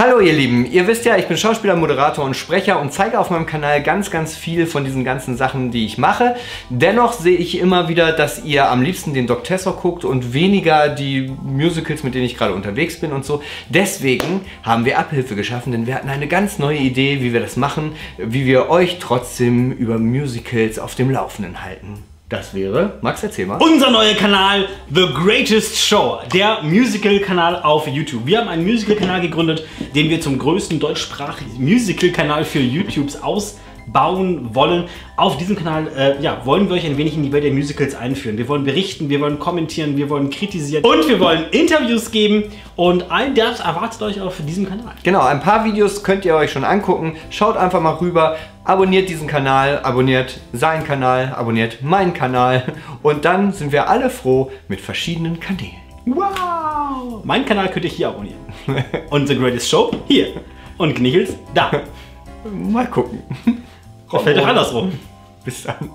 Hallo ihr Lieben, ihr wisst ja, ich bin Schauspieler, Moderator und Sprecher und zeige auf meinem Kanal ganz, ganz viel von diesen ganzen Sachen, die ich mache. Dennoch sehe ich immer wieder, dass ihr am liebsten den Doc Tessor guckt und weniger die Musicals, mit denen ich gerade unterwegs bin und so. Deswegen haben wir Abhilfe geschaffen, denn wir hatten eine ganz neue Idee, wie wir das machen, wie wir euch trotzdem über Musicals auf dem Laufenden halten. Das wäre, Max, erzähl mal. Unser neuer Kanal, The Greatest Show, der Musical-Kanal auf YouTube. Wir haben einen Musical-Kanal gegründet, den wir zum größten deutschsprachigen Musical-Kanal für YouTubes ausbauen wollen. Auf diesem Kanal äh, ja, wollen wir euch ein wenig in die Welt der Musicals einführen. Wir wollen berichten, wir wollen kommentieren, wir wollen kritisieren und wir wollen Interviews geben. Und all das erwartet euch auf diesem Kanal. Genau, ein paar Videos könnt ihr euch schon angucken. Schaut einfach mal rüber, abonniert diesen Kanal, abonniert seinen Kanal, abonniert meinen Kanal und dann sind wir alle froh mit verschiedenen Kanälen. Wow! Mein Kanal könnt ihr hier abonnieren. Und The Greatest Show hier. Und Knichels da. Mal gucken. Das fällt doch andersrum. Bis dann.